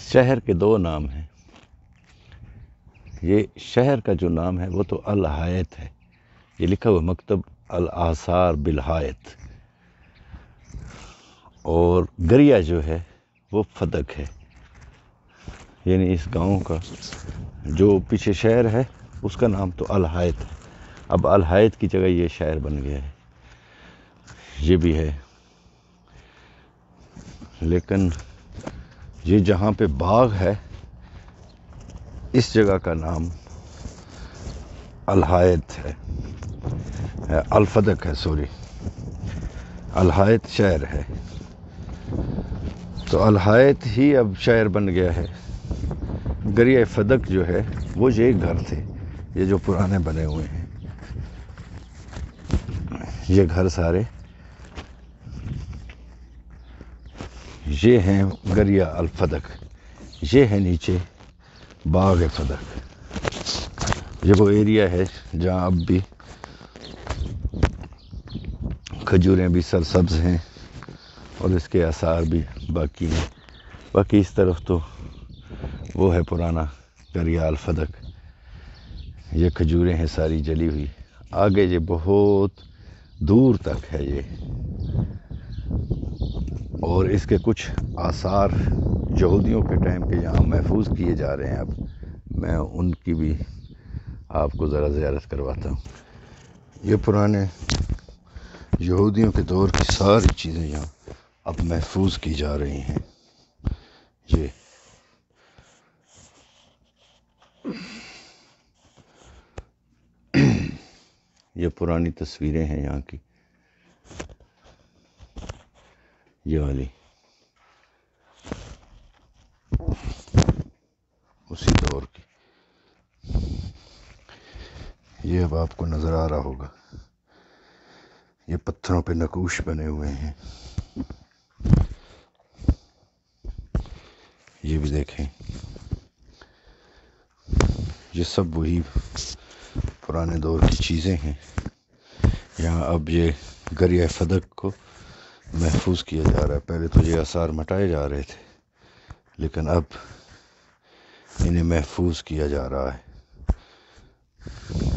شہر کے دو نام ہیں۔ یہ شہر کا جو نام ہے وہ تو الحایت ہے۔ یہ لکھا ہوا مکتب الآثار بالحایت۔ اور گریا جو ہے وہ فدق ہے۔ یعنی اس گاؤں کا جو پیچھے شہر ہے، اس کا نام تو الحایت ہے۔ اب الحایت کی جگہ یہ شہر بن گیا ہے۔ یہ بھی ہے۔ لیکن یہ جہاں پہ باغ ہے، اس جگہ کا نام الحایت ہے۔ الفدق ہے، سوری۔ الحایت شہر ہے۔ تو الحایت ہی اب شہر بن گیا ہے۔ گریہ فدق جو ہے، وہ یہ گھر تھے۔ یہ جو پرانے بنے ہوئے ہیں۔ یہ گھر سارے یہ ہیں گریا الفدق، یہ ہے نیچے باغ فدق۔ یہ وہ ایریا ہے جہاں اب بھی کھجوریں بھی، سرسبز ہیں اور اس کے آثار بھی باقی ہیں۔ باقی اس طرف تو وہ ہے پرانا گریا الفدق۔ یہ کھجوریں ہیں، ساری جلی ہوئی۔ آگے یہ بہت دور تک ہے یہ۔ اور اس کے کچھ آثار یہودیوں کے ٹائم کے یہاں محفوظ کیے جا رہے ہیں۔ اب میں ان کی بھی آپ کو ذرا زیارت کرواتا ہوں۔ یہ پرانے یہودیوں کے دور کی ساری چیزیں یہاں اب محفوظ کی جا رہی ہیں۔ یہ یہ پرانی تصویریں ہیں یہاں کی۔ یہ والی اسی دور کی یہ اب آپ کو نظر آ رہا ہوگا یہ پتھروں پہ نقوش بنے ہوئے ہیں یہ بھی دیکھیں یہ سب وہی پرانے دور کی چیزیں ہیں یہاں اب یہ گریہ فدق کو محفوظ کیا جا رہا ہے۔ پہلے تو یہ آثار مٹائے جا رہے تھے، لیکن اب انہیں محفوظ کیا جا رہا ہے۔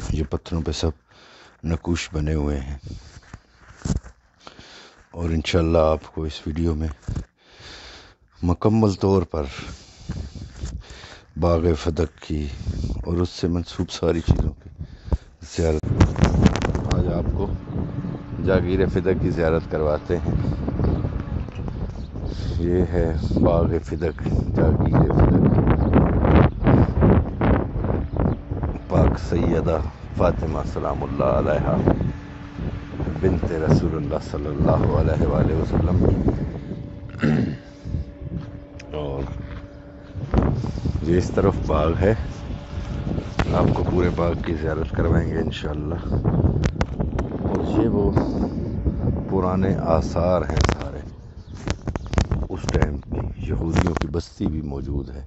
یہ پتھروں پہ سب نقوش بنے ہوئے ہیں۔ اور انشاءاللہ آپ کو اس ویڈیو میں مکمل طور پر باغ فدق کی اور اس سے منسوب ساری چیزوں کی زیارت آج آپ کو جاگیر فدق کی زیارت کرواتے ہیں۔ یہ ہے باغ فدق جاگیر فدق پاک سیدہ فاطمہ سلام اللہ علیہ بنت رسول اللہ صلی اللہ علیہ وآلہ وسلم۔ اور یہ اس طرف باغ ہے۔ آپ کو پورے باغ کی زیارت کروائیں گے انشاءاللہ۔ یہ وہ پرانے آثار ہیں سارے۔ اس ٹائم کی یہودیوں کی بستی بھی موجود ہے۔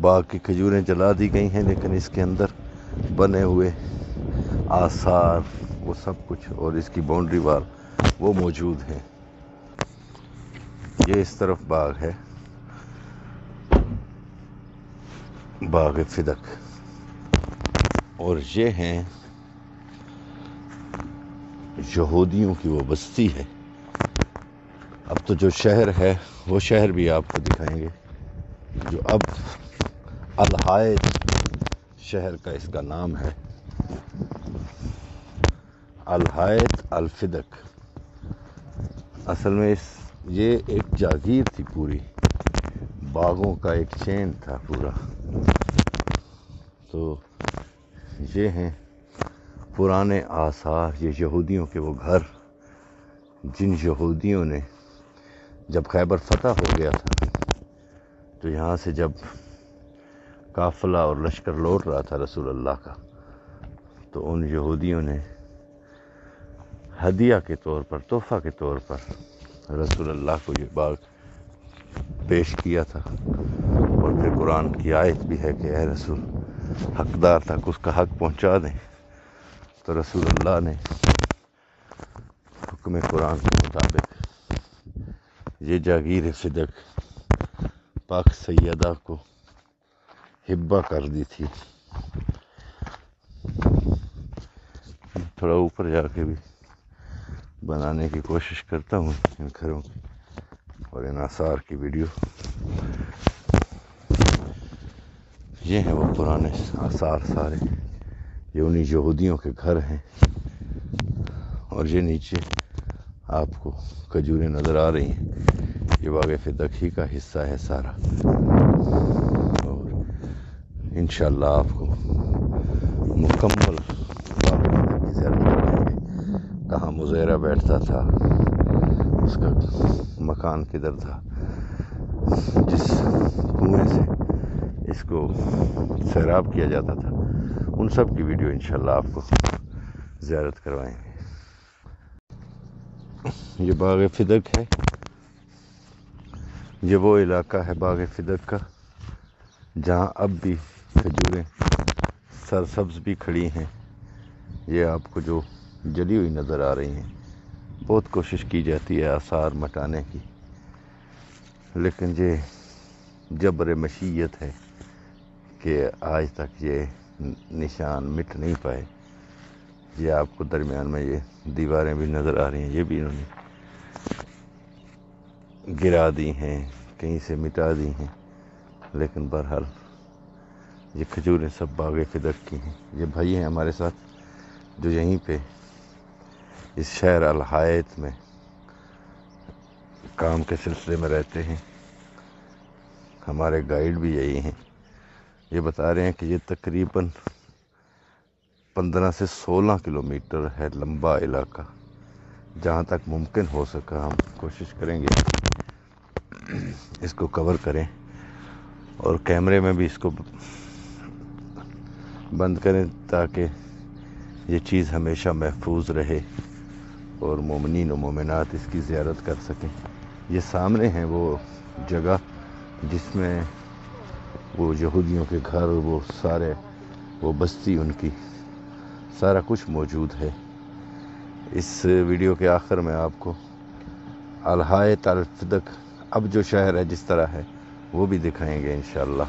باغ کی کھجوریں جلا دی گئی ہیں، لیکن اس کے اندر بنے ہوئے آثار، وہ سب کچھ اور اس کی باؤنڈری وال وہ موجود ہیں۔ یہ اس طرف باغ ہے۔ باغ فدق۔ اور یہ ہیں یہودیوں کی وہ بستی ہے۔ اب تو جو شہر ہے، وہ شہر بھی آپ کو دکھائیں گے۔ جو اب الحائط شہر کا اس کا نام ہے۔ الحائط الفدق۔ اصل میں اس، یہ ایک جاگیر تھی پوری۔ باغوں کا ایک چین تھا پورا۔ تو یہ ہیں پرانے آثار یہ یہودیوں کے وہ گھر، جن یہودیوں نے جب خیبر فتح ہو گیا تھا، تو یہاں سے جب قافلہ اور لشکر لوٹ رہا تھا رسول اللہ کا، تو ان یہودیوں نے ہدیہ کے طور پر، تحفہ کے طور پر رسول اللہ کو یہ باغ پیش کیا تھا۔ اور پھر قرآن کی آیت بھی ہے کہ اے رسول، حقدار تک اس کا حق پہنچا دیں۔ تو رسول اللہ نے حکم قرآن کے مطابق یہ جاگیر فدق پاک سیدہ کو ہبا کر دی تھی۔ تھوڑا اوپر جا کے بھی بنانے کی کوشش کرتا ہوں ان گھروں کی اور ان آثار کی ویڈیو۔ یہ ہیں وہ پرانے آثار سارے۔ یہ انہیں یہودیوں کے گھر ہیں۔ اور یہ نیچے آپ کو کھجوریں نظر آ رہی ہیں۔ یہ باغ فدق ہی کا حصہ ہے سارا۔ اور انشاءاللہ آپ کو مکمل کہاں مظاہرہ بیٹھتا تھا، اس کا مکان کدھر تھا، جس کنویں سے اس کو سیراب کیا جاتا تھا۔ ان سب کی ویڈیو انشاءاللہ آپ کو زیارت کروائیں گے۔ یہ باغ فدق ہے۔ یہ وہ علاقہ ہے باغ فدق کا، جہاں اب بھی کھجوریں، سرسبز بھی کھڑی ہیں۔ یہ آپ کو جو جلی ہوئی نظر آ رہی ہیں، بہت کوشش کی جاتی ہے آثار مٹانے کی۔ لیکن یہ جبر مشیت ہے کہ آج تک یہ نشان مٹ نہیں پائے۔ یہ آپ کو درمیان میں یہ دیواریں بھی نظر آ رہی ہیں، یہ بھی انہوں نے گرا دی ہیں، کہیں سے مٹا دی ہیں۔ لیکن بہرحال یہ کھجوریں سب باغ فدق کی ہیں۔ یہ بھائی ہیں ہمارے ساتھ جو یہیں پہ اس شہر الحایت میں کام کے سلسلے میں رہتے ہیں۔ ہمارے گائیڈ بھی یہی ہیں۔ یہ بتا رہے ہیں کہ یہ تقریباً پندرہ سے سولہ کلومیٹر ہے لمبا علاقہ۔ جہاں تک ممکن ہو سکا ہم کوشش کریں گے اس کو کور کریں اور کیمرے میں بھی اس کو بند کریں تاکہ یہ چیز ہمیشہ محفوظ رہے اور مومنین و مومنات اس کی زیارت کر سکیں۔ یہ سامنے ہیں وہ جگہ جس میں وہ یہودیوں کے گھر، وہ سارے، وہ بستی ان کی، سارا کچھ موجود ہے۔ اس ویڈیو کے آخر میں آپ کو الحایت الفدق اب جو شہر ہے، جس طرح ہے، وہ بھی دکھائیں گے انشاءاللہ۔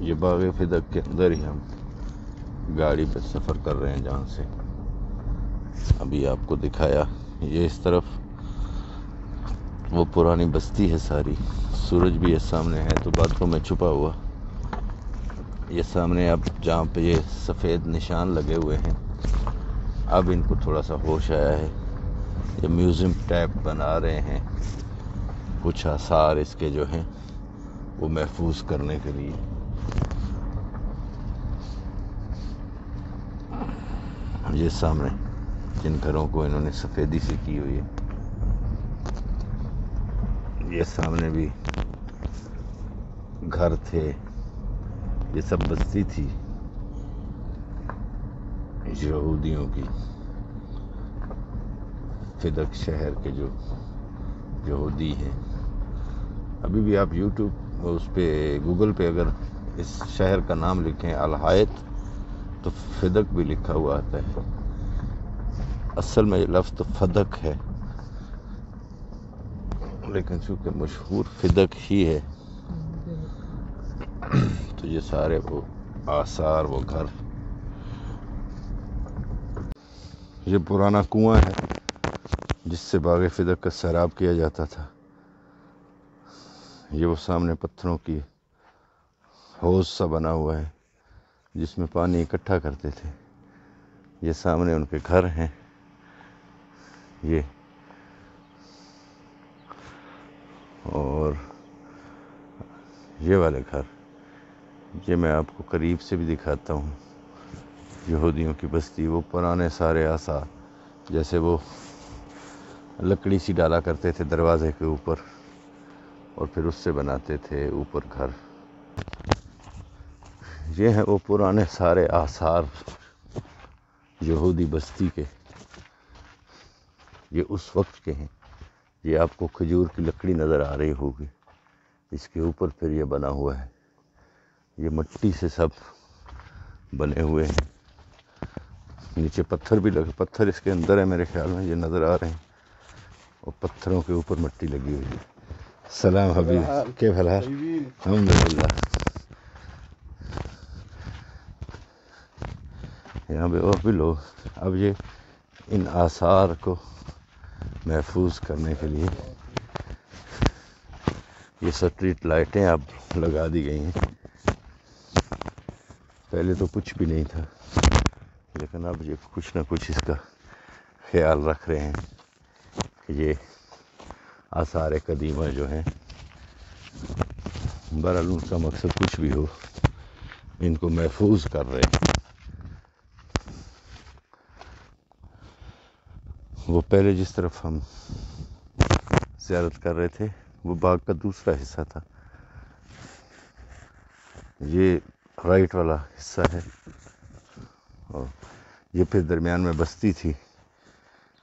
یہ باغ فدق کے اندر ہی ہم گاڑی پہ سفر کر رہے ہیں جہاں سے۔ ابھی آپ کو دکھایا یہ اس طرف۔ وہ پرانی بستی ہے ساری۔ سورج بھی یہ سامنے ہے تو باتوں میں چھپا ہوا۔ یہ سامنے اب جہاں پہ یہ سفید نشان لگے ہوئے ہیں، اب ان کو تھوڑا سا ہوش آیا ہے۔ یہ میوزیم ٹیپ بنا رہے ہیں۔ کچھ آثار اس کے جو ہیں، وہ محفوظ کرنے کے لیے۔ یہ سامنے جن گھروں کو انہوں نے سفیدی سے کی ہوئی ہے۔ یہ سامنے بھی گھر تھے، یہ سب بستی تھی یہودیوں کی۔ فدق شہر کے جو یہودی ہیں۔ ابھی بھی آپ یوٹیوب اس پہ، گوگل پہ اگر اس شہر کا نام لکھیں، الحایت، تو فدق بھی لکھا ہوا آتا ہے۔ اصل میں یہ لفظ تو فدق ہے۔ لیکن چونکہ مشہور فدق ہی ہے، تو یہ سارے وہ آثار، وہ گھر۔ یہ پرانا کنواں ہے، جس سے باغ فدق کا سیراب کیا جاتا تھا۔ یہ وہ سامنے پتھروں کی حوض سا بنا ہوا ہے، جس میں پانی اکٹھا کرتے تھے۔ یہ سامنے ان کے گھر ہیں۔ یہ اور یہ والے گھر، یہ میں آپ کو قریب سے بھی دکھاتا ہوں۔ یہودیوں کی بستی، وہ پرانے سارے آثار جیسے وہ لکڑی سی ڈالا کرتے تھے دروازے کے اوپر، اور پھر اس سے بناتے تھے اوپر گھر۔ یہ ہیں وہ پرانے سارے آثار یہودی بستی کے۔ یہ اس وقت کے ہیں۔ یہ آپ کو کھجور کی لکڑی نظر آ رہی ہوگی۔ اس کے اوپر پھر یہ بنا ہوا ہے۔ یہ مٹی سے سب بنے ہوئے ہیں۔ نیچے پتھر بھی لگے پتھر اس کے اندر ہے میرے خیال میں، یہ نظر آ رہے ہیں۔ اور پتھروں کے اوپر مٹی لگی ہوئی ہے۔ سلام حبیب کیف الحال الحمد للہ یہاں پہ اور بھی لوگ۔ اب یہ ان آثار کو محفوظ کرنے کے لیے۔ یہ سٹریٹ لائٹیں اب لگا دی گئی ہیں۔ پہلے تو کچھ بھی نہیں تھا، لیکن اب یہ کچھ نہ کچھ اس کا خیال رکھ رہے ہیں کہ یہ آثار قدیمہ جو ہیں، بہرحال ان کا مقصد کچھ بھی ہو، ان کو محفوظ کر رہے ہیں۔ وہ پہلے جس طرف ہم زیارت کر رہے تھے، وہ باغ کا دوسرا حصہ تھا۔ یہ رائٹ والا حصہ ہے۔ اور یہ پھر درمیان میں بستی تھی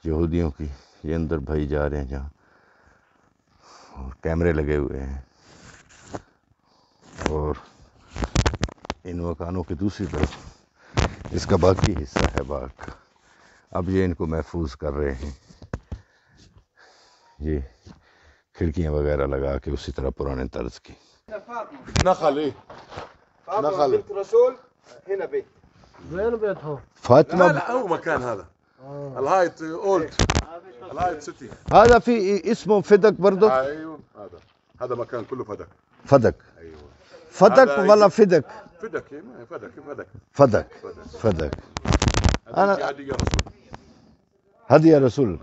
یہودیوں کی۔ یہ اندر بھائی جا رہے ہیں جہاں اور کیمرے لگے ہوئے ہیں۔ اور ان مکانوں کی دوسری طرف اس کا باقی حصہ ہے باغ۔ کا اب یہ ان کو محفوظ کر رہے ہیں یہ کھڑکیاں وغیرہ لگا کے اسی طرح پرانے طرز کی نخل إيه فاطمة نخل. بنت رسول هنا بيت وين بيتهم؟ فاطمة لا لا هو مكان هذا الهايت اولد الهايت سيتي هذا في اسمه فدك برضه أيوه هذا هذا مكان كله فدك فدك أيوه فدك ولا فدك فدك فدك فدك فدك فدك هذه أنا- هدية رسول. هدي رسول.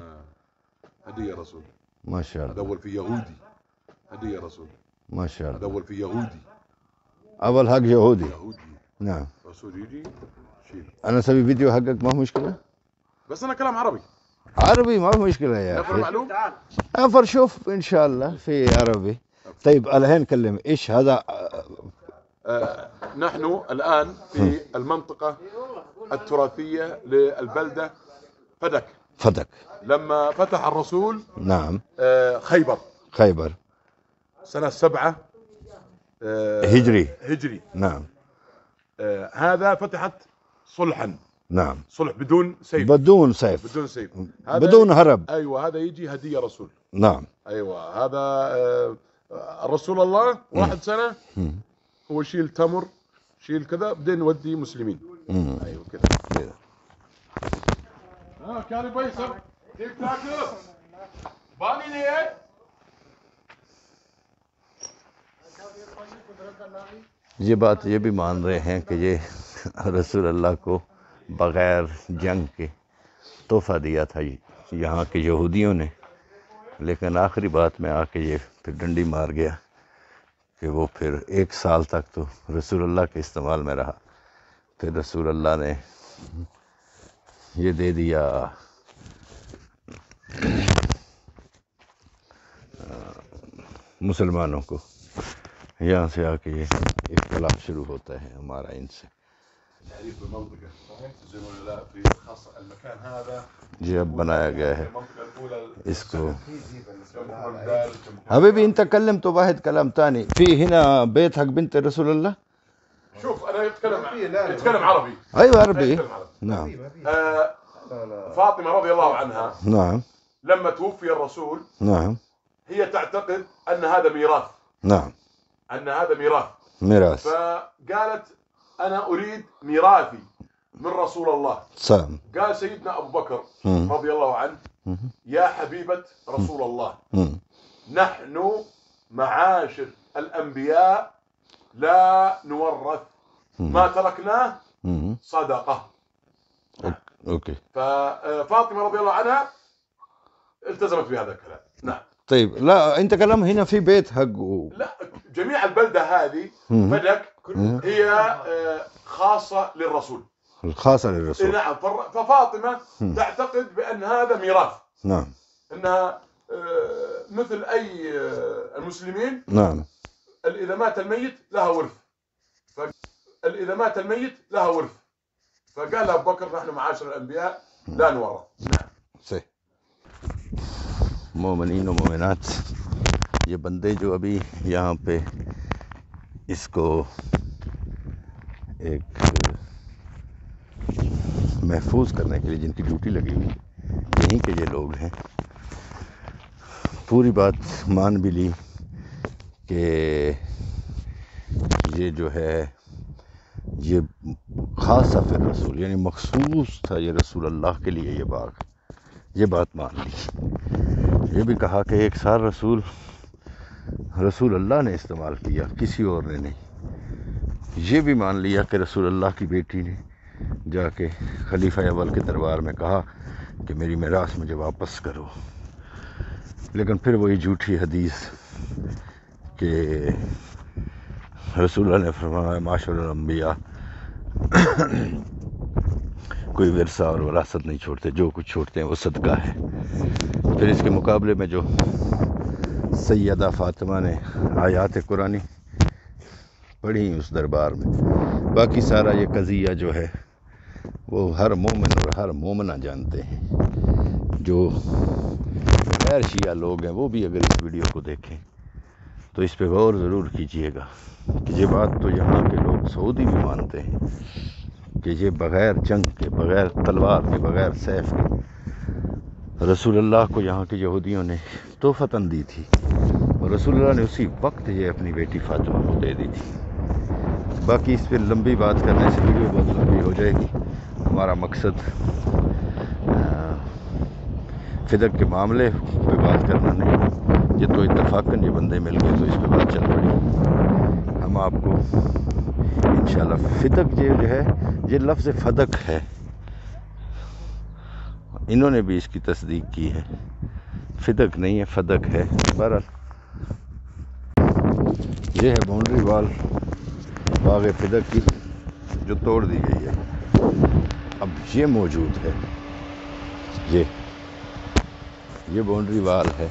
هدية رسول. ما شاء هذا الله. اول في يهودي. هدية رسول. ما شاء هذا الله. اول في يهودي. أول حق يهودي. يهودي. نعم. رسول يجي شيل. أنا أسوي فيديو حقك ما هو مشكلة؟ بس أنا كلام عربي. عربي ما في مشكلة يا نفر أخي. معلوم؟ تعال افر شوف إن شاء الله في عربي. طيب الحين كلم إيش هذا؟ آه، نحن الآن في المنطقة التراثية للبلدة فدك. فدك. لما فتح الرسول نعم. آه، خيبر. خيبر. سنة سبعة آه، هجري. هجري. نعم. آه، هذا فتحت صلحا. نعم. صلح بدون سيف. بدون سيف. بدون سيف. بدون هرب. أيوه هذا يجي هدية رسول. نعم. أيوه هذا آه، رسول الله واحد سنة. هو يشيل تمر شيل كذا بعدين نودي مسلمين مم. ايوه كذا كذا. ها كان بيسر كيف تاكل؟ باني ليه؟ یہ بات یہ بھی مان رہے ہیں کہ یہ رسول اللہ کو بغیر جنگ کے تحفہ دیا تھا یہاں کے یہودیوں نے لیکن آخری بات میں آ کے یہ پھر ڈنڈی مار گیا کہ وہ پھر ایک سال تک تو رسول اللہ کے استعمال میں رہا۔ پھر رسول اللہ نے یہ دے دیا۔ مسلمانوں کو۔ یہاں سے آ کے یہ اختلاف شروع ہوتا ہے ہمارا ان سے۔ تعريف بالمنطقة زين ولا لا؟ في خاصة المكان هذا. یہ اب بنایا گیا ہے المنطقة الأولى. اس کو كم بلدان كم حبيبي انت كلمت واحد كلام تاني. في هنا بيت حق بنت رسول الله؟ شوف أنا يتكلم يتكلم عربي. أيوه عربي. يتكلم عربي. نعم. آه، فاطمة رضي الله عنها. نعم. لما توفي الرسول نعم. هي تعتقد أن هذا ميراث. نعم. أن هذا ميراث. ميراث. فقالت أنا أريد ميراثي من رسول الله. سام قال سيدنا أبو بكر مم. رضي الله عنه مم. يا حبيبة رسول الله مم. نحن معاشر الأنبياء لا نورث. ما تركناه. صدقة. أوكي. ففاطمه رضي الله عنها التزمت بهذا الكلام. نعم. طيب لا انت كلام هنا في بيت حقه. لا جميع البلدة هذه مم. هي آه، خاصة للرسول. الخاصة إيه للرسول نعم فالر- ففاطمة. تعتقد بأن هذا ميراث. نعم. إنها آه، مثل أي آه، المسلمين نعم. إذا مات الميت لها ورث. ف- إذا مات الميت لها ورث. فقال أبو بكر نحن معاشر الأنبياء لا نورث نعم. صحیح مومنین و مومنات، یہ بندے جو ابھی یہاں پہ اس کو ایک محفوظ کرنے کے لیے، جن کی ڈیوٹی لگی ہوئی یہیں کے یہ لوگ ہیں۔ پوری بات مان بھی لی کہ یہ جو ہے، یہ خاص پھر رسول یعنی مخصوص تھا یہ رسول اللہ کے لیے یہ باغ۔ یہ بات مان لی۔ یہ بھی کہا کہ ایک سال رسول رسول اللہ نے استعمال کیا، کسی اور نے نہیں۔ یہ بھی مان لیا کہ رسول اللہ کی بیٹی نے جا کے خلیفہ اول کے دربار میں کہا کہ میری میراث مجھے واپس کرو۔ لیکن پھر وہی جھوٹی حدیث کہ رسول اللہ نے فرمایا معاشر الانبیاء کوئی ورثہ اور وراثت نہیں چھوڑتے، جو کچھ چھوڑتے ہیں وہ صدقہ ہے۔ پھر اس کے مقابلے میں جو سیدہ فاطمہ نے آیات قرآنی پڑھی اس دربار میں، باقی سارا یہ قضیہ جو ہے وہ ہر مومن اور ہر مومنہ جانتے ہیں۔ جو غیر شیعہ لوگ ہیں وہ بھی اگر اس ویڈیو کو دیکھیں تو اس پہ غور ضرور کیجیے گا کہ یہ بات تو یہاں کے لوگ سعودی بھی مانتے ہیں۔ کہ یہ بغیر جنگ کے، بغیر تلوار کے، بغیر سیف کے رسول اللہ کو یہاں کے یہودیوں نے تحفتاً دی تھی اور رسول اللہ نے اسی وقت یہ اپنی بیٹی فاطمہ کو دے دی تھی۔ باقی اس پہ لمبی بات کرنے سے ویڈیو بہت لمبی ہو جائے گی۔ ہمارا مقصد فدق کے معاملے پہ بات کرنا نہیں۔ یہ تو اتفاقاً یہ بندے مل گئے تو اس پہ بات چل پڑی۔ ہم آپ کو انشاءاللہ فدق یہ جو ہے، یہ لفظ فدق ہے۔ انہوں نے بھی اس کی تصدیق کی ہے۔ فدق نہیں ہے، فدق ہے۔ بہرحال، یہ ہے باؤنڈری وال باغ فدق کی جو توڑ دی گئی ہے۔ اب یہ موجود ہے۔ یہ یہ باؤنڈری وال ہے۔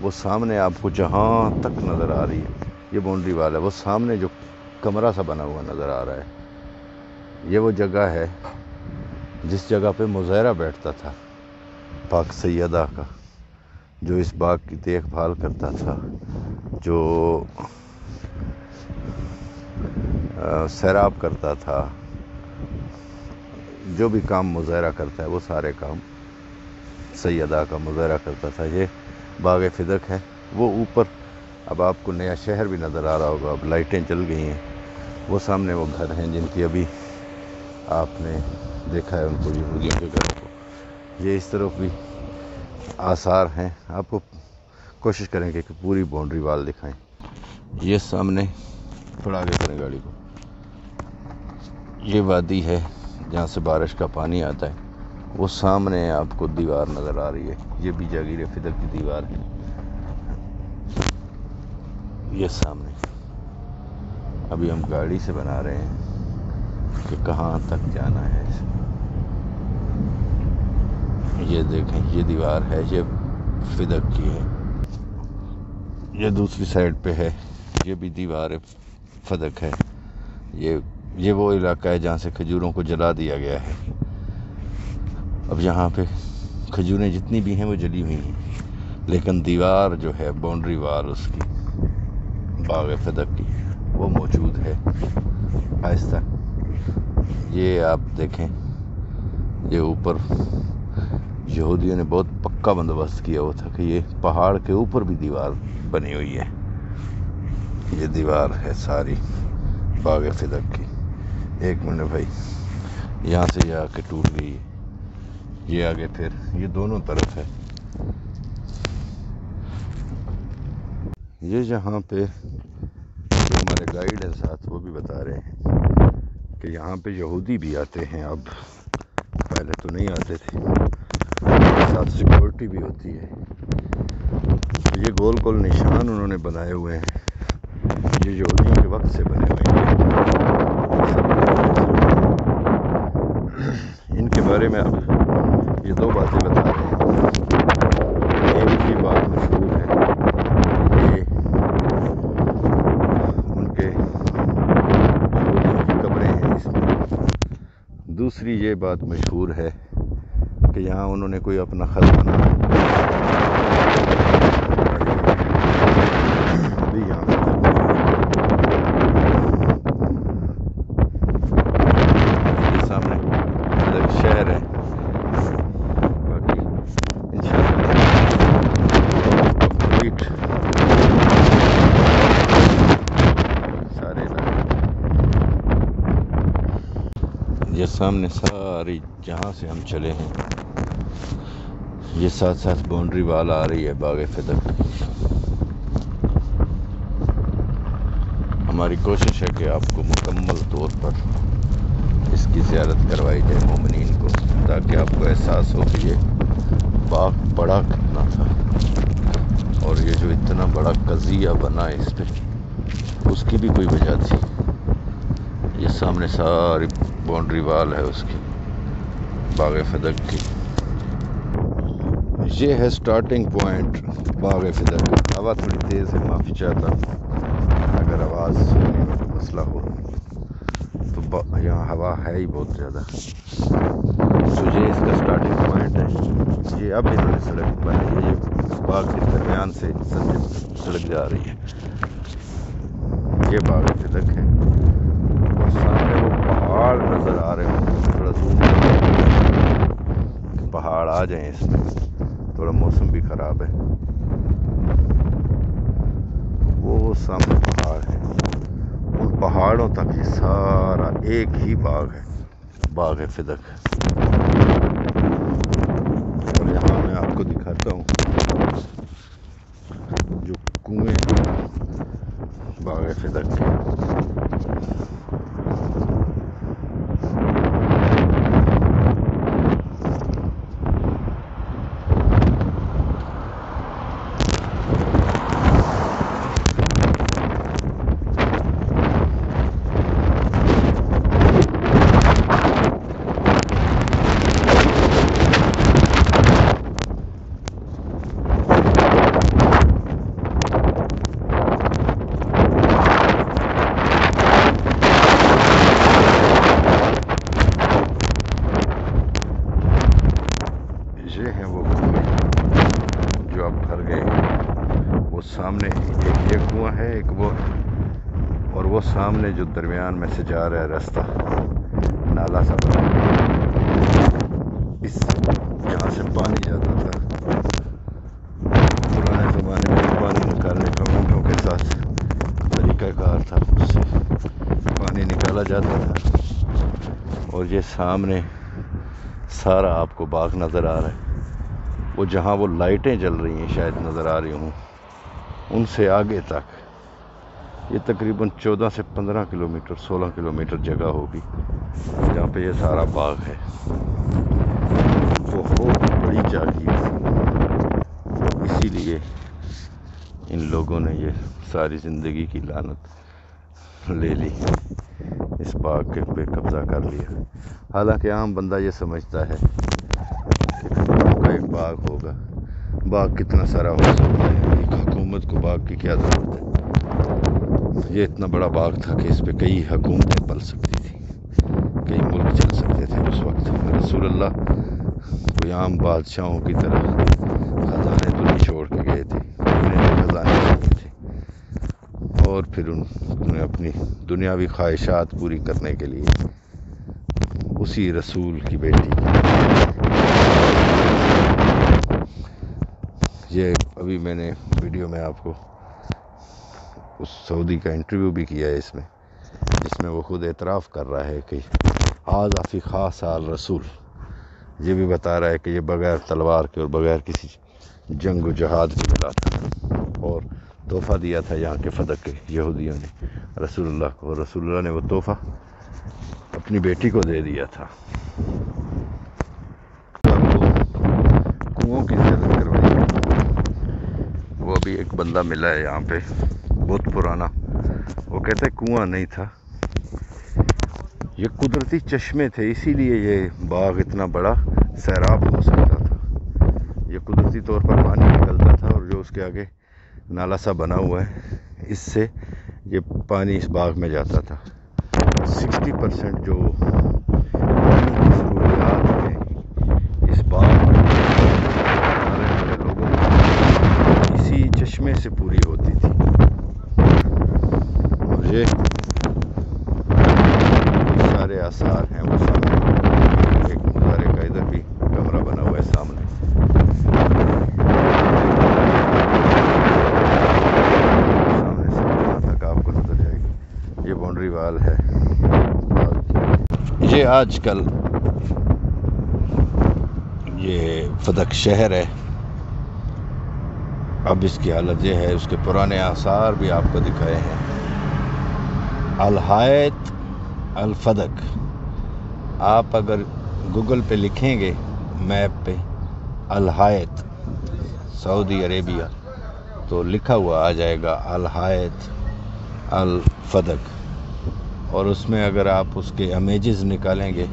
وہ سامنے آپ کو جہاں تک نظر آ رہی ہے، یہ باؤنڈری وال ہے۔ وہ سامنے جو کمرہ سا بنا ہوا نظر آ رہا ہے۔ یہ وہ جگہ ہے جس جگہ پہ مظاہرہ بیٹھتا تھا، پاک سیدہ کا، جو اس باغ کی دیکھ بھال کرتا تھا، جو سیراب کرتا تھا۔ جو بھی کام مظاہرہ کرتا ہے، وہ سارے کام سیدہ کا مظاہرہ کرتا تھا۔ یہ باغ فدق ہے، وہ اوپر اب آپ کو نیا شہر بھی نظر آ رہا ہوگا، اب لائٹیں چل گئی ہیں۔ وہ سامنے وہ گھر ہیں جن کی ابھی آپ نے دیکھا ہے، ان کو یہودیوں کے گھروں کو۔ یہ اس طرف بھی آثار ہیں۔ آپ کو کوشش کریں گے کہ پوری باؤنڈری وال دکھائیں۔ یہ سامنے تھوڑا آگے کریں گاڑی کو۔ یہ وادی ہے جہاں سے بارش کا پانی آتا ہے۔ وہ سامنے آپ کو دیوار نظر آ رہی ہے۔ یہ بھی جاگیر فدر کی دیوار ہے۔ یہ سامنے۔ ابھی ہم گاڑی سے بنا رہے ہیں کہ کہاں تک جانا ہے۔ یہ دیکھیں، یہ دیوار ہے، یہ فدق کی ہے۔ یہ دوسری سائڈ پہ ہے، یہ بھی دیوار فدق ہے۔ یہ یہ وہ علاقہ ہے جہاں سے کھجوروں کو جلا دیا گیا ہے۔ اب یہاں پہ کھجوریں جتنی بھی ہیں وہ جلی ہوئی ہیں، لیکن دیوار جو ہے باؤنڈری وال اس کی۔ باغ فدق کی وہ موجود ہے۔ آہستہ۔ یہ آپ دیکھیں۔ یہ اوپر یہودیوں نے بہت پکا بندوبست کیا ہوا تھا کہ یہ پہاڑ کے اوپر بھی دیوار بنی ہوئی ہے۔ یہ دیوار ہے ساری باغ فدق کی۔ ایک منٹ بھائی، یہاں سے یہ آ کے ٹوٹ گئی۔ یہ آگے پھر، یہ دونوں طرف ہے۔ یہ جہاں پہ جو ہمارے گائیڈ ہیں ساتھ، وہ بھی بتا رہے ہیں کہ یہاں پہ یہودی بھی آتے ہیں۔ اب پہلے تو نہیں آتے تھے، ساتھ سیکورٹی بھی ہوتی ہے۔ یہ گول گول نشان انہوں نے بنائے ہوئے ہیں۔ یہ یہودیوں کے وقت سے بنے ہوئے ہیں۔ ان کے بارے میں اب یہ دو باتیں بتا رہے ہیں ایک ہی بات مشہور ہے کہ ان کے یہودیوں کی قبریں ہیں اس میں دوسری یہ بات مشہور ہے کہ یہاں انہوں نے کوئی اپنا خزانہ بھی یہاں پہ یہ سامنے ایک شہر ہے باقی انشاءاللہ کمپلیٹ سامنے ساری جہاں سے ہم چلے ہیں۔ یہ ساتھ ساتھ باؤنڈری وال آ رہی ہے باغ فدق۔ ہماری کوشش ہے کہ آپ کو مکمل طور پر اس کی زیارت کروائی جائے مومنین کو، تاکہ آپ کو احساس ہو کہ یہ باغ بڑا کتنا تھا اور یہ جو اتنا بڑا قضیہ بنا اس پہ، اس کی بھی کوئی وجہ تھی۔ یہ سامنے ساری باؤنڈری وال ہے اس کی، باغ فدق کی۔ یہ ہے سٹارٹنگ پوائنٹ باغ فدق۔ ہوا تھوڑی تیز ہے، معافی چاہتا ہوں۔ اگر آواز سننے میں مسئلہ ہو۔ تو با- یہاں ہوا ہے ہی بہت زیادہ۔ تو یہ اس کا سٹارٹنگ پوائنٹ ہے۔ یہ اب انہوں نے سڑک بنائی ہے۔ یہ باغ کے درمیان سے سڑک جا رہی ہے۔ یہ باغ فدق ہے۔ اور سامنے پہاڑ نظر آ رہے ہوں، تھوڑا زوم پہاڑ آ جائیں اس میں، تھوڑا موسم بھی خراب ہے۔ وہ سامنے پہاڑ ہے ان پہاڑوں تک یہ سارا ایک ہی باغ ہے، باغ فدق اور یہاں میں آپ کو دکھاتا ہوں جو کنویں ہیں باغ فدق کے یہ ہیں وہ کنویں جو اب بھر گئے ہیں وہ سامنے ایک یہ کنواں ہے ایک وہ اور وہ سامنے جو درمیان میں سے جا رہا ہے رستہ نالا سا بنا اس یہاں سے پانی جاتا تھا۔ پرانے زمانے میں پانی نکالنے کا اونٹوں کے ساتھ طریقہ کار تھا۔ اس سے پانی نکالا جاتا تھا۔ اور یہ سامنے سارا آپ کو باغ نظر آ رہا ہے۔ وہ جہاں وہ لائٹیں جل رہی ہیں شاید نظر آ رہی ہوں، ان سے آگے تک۔ یہ تقریباً چودہ سے پندرہ کلومیٹر، سولہ کلومیٹر جگہ ہوگی، جہاں پہ یہ سارا باغ ہے۔ بہت بڑی جاگیر اسی لیے ان لوگوں نے یہ ساری زندگی کی لانت لے لی، اس باغ کے پہ قبضہ کر لیا۔ حالانکہ عام بندہ یہ سمجھتا ہے کہ کا ایک باغ ہوگا۔ باغ کتنا سارا ہو سکتا ہے؟ ایک حکومت کو باغ کی کیا ضرورت ہے؟ یہ اتنا بڑا باغ تھا کہ اس پہ کئی حکومتیں پل سکتی تھیں، کئی ملک چل سکتے تھے اس وقت۔ رسول اللہ کوئی عام بادشاہوں کی طرح خزانے تو نہیں چھوڑ کے گئے تھے، انہیں خزانے چاہیے تھے۔ اور پھر ان نے اپنی دنیاوی خواہشات پوری کرنے کے لیے اسی رسول کی بیٹی یہ ابھی میں نے ویڈیو میں آپ کو اس سعودی کا انٹرویو بھی کیا ہے اس میں، جس میں وہ خود اعتراف کر رہا ہے کہ آج فی خاص سال رسول، یہ بھی بتا رہا ہے کہ یہ بغیر تلوار کے اور بغیر کسی جنگ و جہاد کے ملا تھا۔ اور تحفہ دیا تھا یہاں کے فدق کے یہودیوں نے۔ رسول اللہ کو، رسول اللہ نے وہ تحفہ اپنی بیٹی کو دے دیا تھا۔ آپ کنوؤں کی زیارت کروائی۔ وہ ابھی ایک بندہ ملا ہے یہاں پہ۔ بہت پرانا۔ وہ کہتا ہے کنواں نہیں تھا۔ یہ قدرتی چشمے تھے، اسی لیے یہ باغ اتنا بڑا سیراب ہو سکتا تھا۔ یہ قدرتی طور پر پانی نکلتا تھا اور جو اس کے آگے نالا سا بنا ہوا ہے، اس سے یہ پانی اس باغ میں جاتا تھا۔ سکسٹی پرسینٹ جو پانی کی ضروریات ہیں اس باغ میں رہنے والے لوگوں کو اسی چشمے سے پوری ہوتی تھی اور یہ یہ سارے آثار ہیں وہ سامنے ایک مظاہرے کا ادھر بھی کمرہ بنا ہوا ہے سامنے سامنے سے وہاں تک آپ کو نظر جائے گی یہ باؤنڈری وال ہے۔ یہ آج کل یہ فدق شہر ہے۔ اب اس کی حالت یہ ہے، اس کے پرانے آثار بھی آپ کو دکھائے ہیں۔ الحایت الفدق۔ آپ اگر گوگل پہ لکھیں گے میپ پہ الحایت، سعودی عربیہ، تو لکھا ہوا آ جائے گا الحایت الفدق۔ اور اس میں اگر آپ اس کے امیجز نکالیں گے،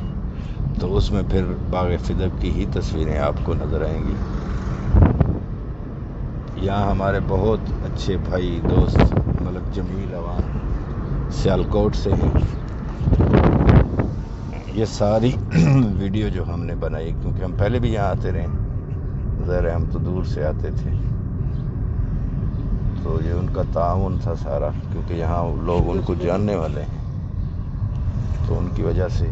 تو اس میں پھر باغ فدق کی ہی تصویریں آپ کو نظر آئیں گی۔ یہاں ہمارے بہت اچھے بھائی، دوست ملک جمیل عوام سیالکوٹ سے ہیں۔ یہ ساری ویڈیو جو ہم نے بنائی، کیونکہ ہم پہلے بھی یہاں آتے رہے ظاہر ہم تو دور سے آتے تھے۔ تو یہ ان کا تعاون تھا سارا، کیونکہ یہاں لوگ ان کو جاننے والے ہیں۔ تو ان کی وجہ سے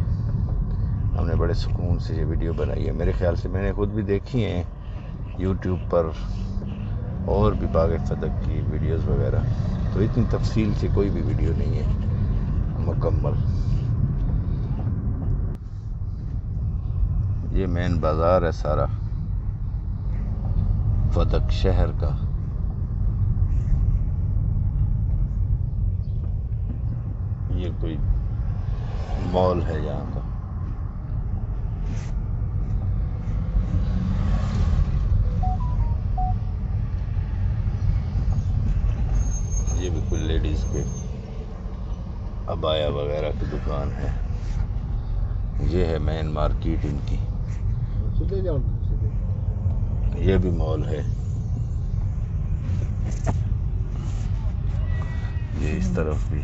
ہم نے بڑے سکون سے یہ ویڈیو بنائی ہے۔ میرے خیال سے میں نے خود بھی دیکھی ہیں یوٹیوب پر اور بھی باغ فدق کی ویڈیوز وغیرہ۔ تو اتنی تفصیل سے کوئی بھی ویڈیو نہیں ہے۔ مکمل۔ یہ مین بازار ہے سارا۔ فدق شہر کا۔ یہ کوئی مال ہے یہاں کا۔ یہ بھی کوئی لیڈیز کے ابایا وغیرہ کی دکان ہے۔ یہ ہے مین مارکیٹ ان کی۔ یہ بھی مال ہے۔ یہ اس طرف بھی۔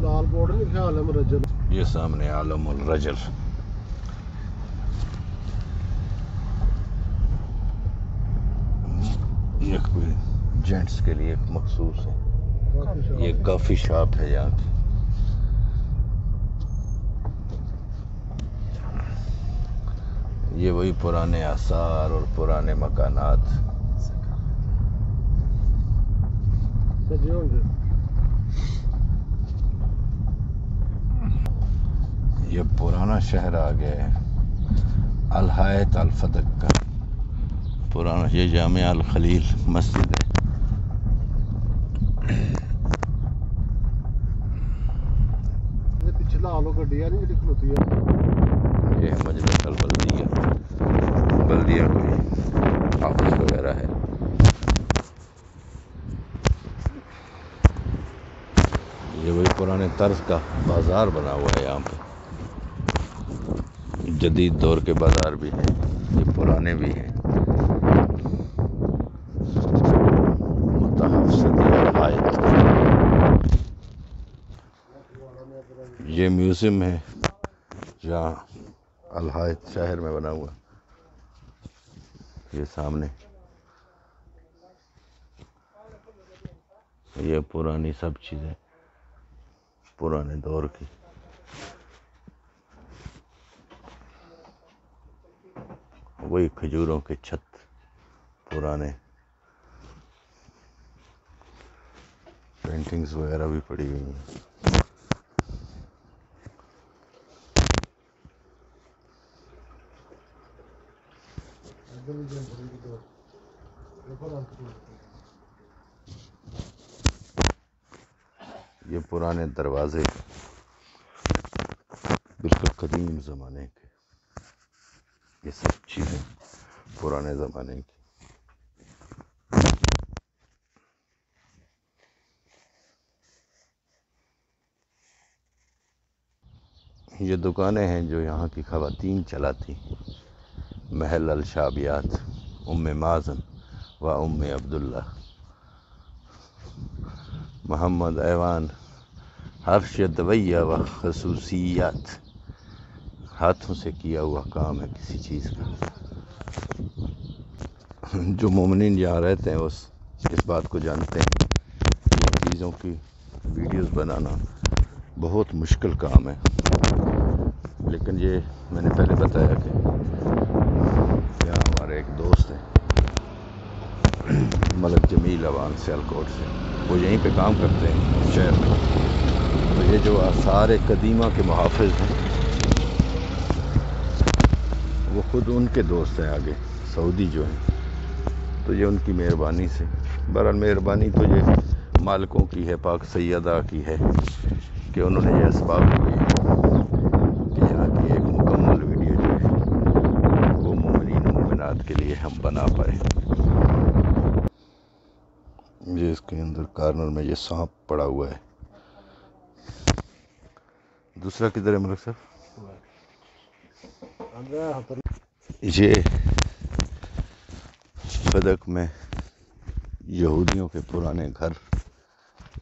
لال بورڈ لکھا عالم یہ سامنے عالم الرجل۔ یہ کوئی جینٹس کے لیے ایک مخصوص ہے۔ یہ کافی شاپ ہے یہاں کی۔ یہ وہی پرانے آثار اور پرانے مکانات سجے ہوں گے یہ پرانا شہر آ گیا ہے الحایت الفدق کا۔ پرانا یہ جامع الخلیل مسجد ہے۔ یہ مجلس البلدیہ۔ بلدیہ کوئی آفس وغیرہ ہے۔ یہ وہی پرانے طرز کا بازار بنا ہوا ہے یہاں پہ۔ جدید دور کے بازار بھی ہیں، یہ پرانے بھی ہیں۔ متحف یہ میوزیم ہے جہاں الحائط شہر میں بنا ہوا۔ یہ سامنے۔ یہ پرانی سب چیزیں، پرانے دور کی۔ وہی کھجوروں کے چھت پرانے پینٹنگز وغیرہ بھی پڑی ہوئی ہیں۔ یہ پرانے دروازے بالکل قدیم زمانے کے۔ یہ سب چیزیں پرانے زمانے کی یہ دکانیں ہیں جو یہاں کی خواتین چلاتی محل الشابیات ام مازن و ام عبداللہ محمد ایوان حرش دویہ و خصوصیات ہاتھوں سے کیا ہوا کام ہے کسی چیز کا۔ جو مومنین یہاں رہتے ہیں اس اس بات کو جانتے ہیں ان چیزوں کی ویڈیوز بنانا بہت مشکل کام ہے۔ لیکن یہ میں نے پہلے بتایا کہ یہاں ہمارے ایک دوست ہیں، ملک جمیل لوان سیالکوٹ سے۔ وہ یہیں پہ کام کرتے ہیں شہر میں۔ تو یہ جو آثار قدیمہ کے محافظ ہیں وہ خود ان کے دوست ہیں آگے، سعودی جو ہیں۔ تو یہ ان کی مہربانی سے۔ بہرحال مہربانی تو یہ مالکوں کی ہے، پاک سیدہ کی ہے کہ انہوں نے یہ اسباب دیے کہ یہاں کی ایک مکمل ویڈیو جو ہے، وہ مومنین و مومنات کے لیے ہم بنا پائے۔ یہ اس کے اندر کارنر میں یہ سانپ پڑا ہوا ہے۔ دوسرا کدھر ہے ملک صاحب؟ یہ فدق میں یہودیوں کے پرانے گھر،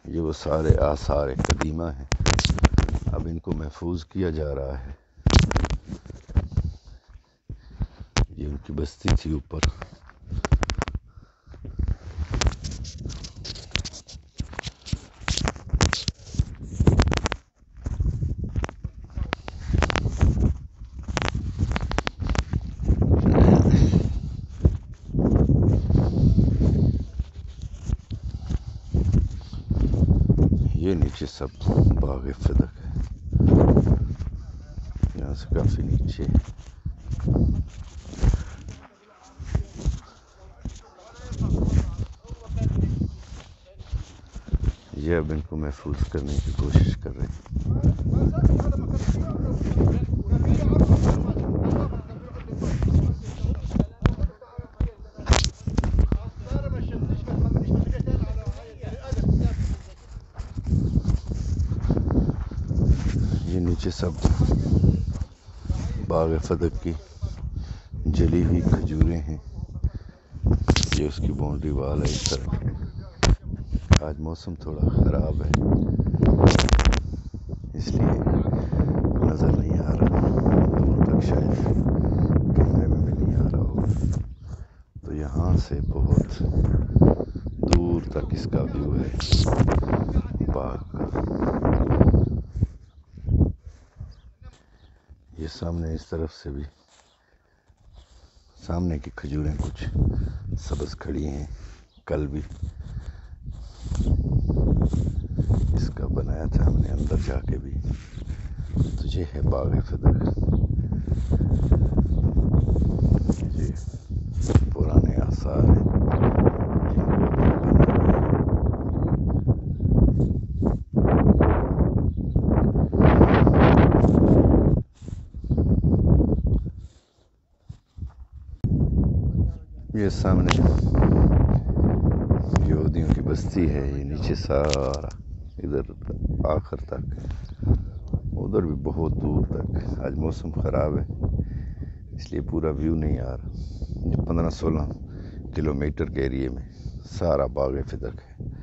یہ وہ سارے آثار قدیمہ ہیں۔ اب ان کو محفوظ کیا جا رہا ہے۔ یہ ان کی بستی تھی اوپر۔ یہ نیچے سب باغ فدق ہے۔ یہاں سے کافی نیچے۔ یہ اب ان کو محفوظ کرنے کی کوشش کر رہے ہیں۔ یہ نیچے سب باغ فدق کی جلی ہوئی کھجوریں ہیں۔ یہ اس کی باؤنڈری وال ہے، اس طرف آج موسم تھوڑا خراب ہے، اس لیے نظر نہیں آ رہا۔ دور تک شاید کیمرے میں بھی نہیں آ رہا ہوگا تو یہاں سے بہت دور تک اس کا ویو ہے، باغ کا۔ یہ سامنے اس طرف سے بھی، سامنے کی کھجوریں کچھ سبز کھڑی ہیں، کل بھی اس کا بنایا تھا ہم نے اندر جا کے بھی۔ تو یہ ہے باغ فدق یہ پرانے آثار ہیں جن کو ابھی بنا رہے ہیں یہ سامنے یہودیوں کی بستی ہے، یہ نیچے سارا ادھر آخر تک ادھر بھی بہت دور تک آج موسم خراب ہے، اس لیے پورا ویو نہیں آ رہا۔ پندرہ سولہ کلو میٹر کے ایریے میں سارا باغ فدق ہے۔